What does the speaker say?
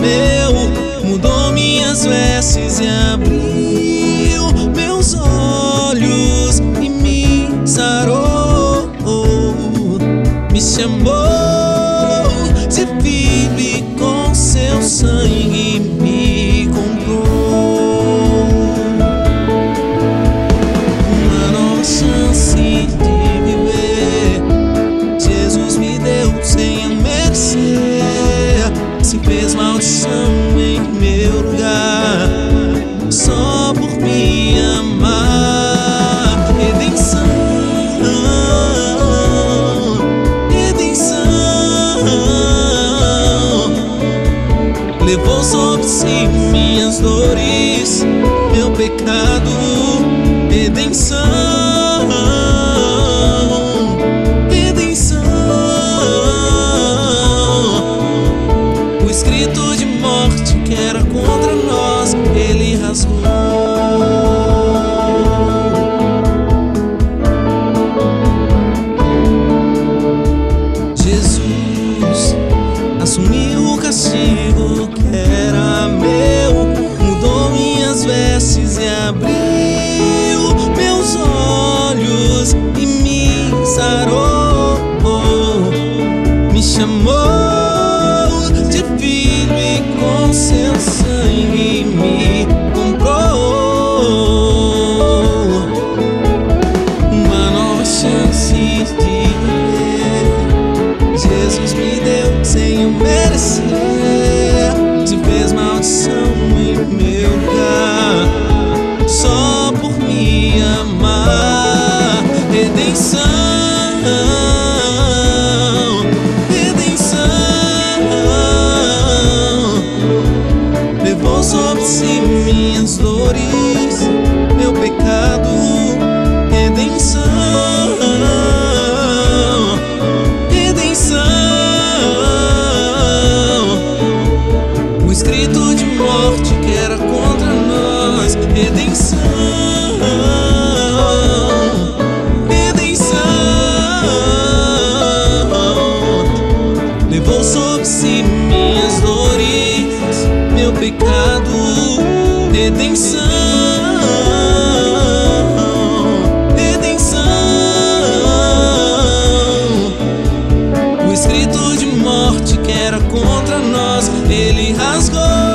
meu, mudou minhas vestes e abriu meus olhos e me sarou, me chamou Levou sobre si minhas dores, meu pecado, redenção, redenção. O escrito de morte que era contra nós, ele castigo que era meu, mudou minhas vestes e abriu meus olhos e me sarou, me chamou de filho e com Redenção, redenção. Levou sobre si minhas dores, pecado, redenção, redenção. O escrito de morte que era contra nós, ele rasgou.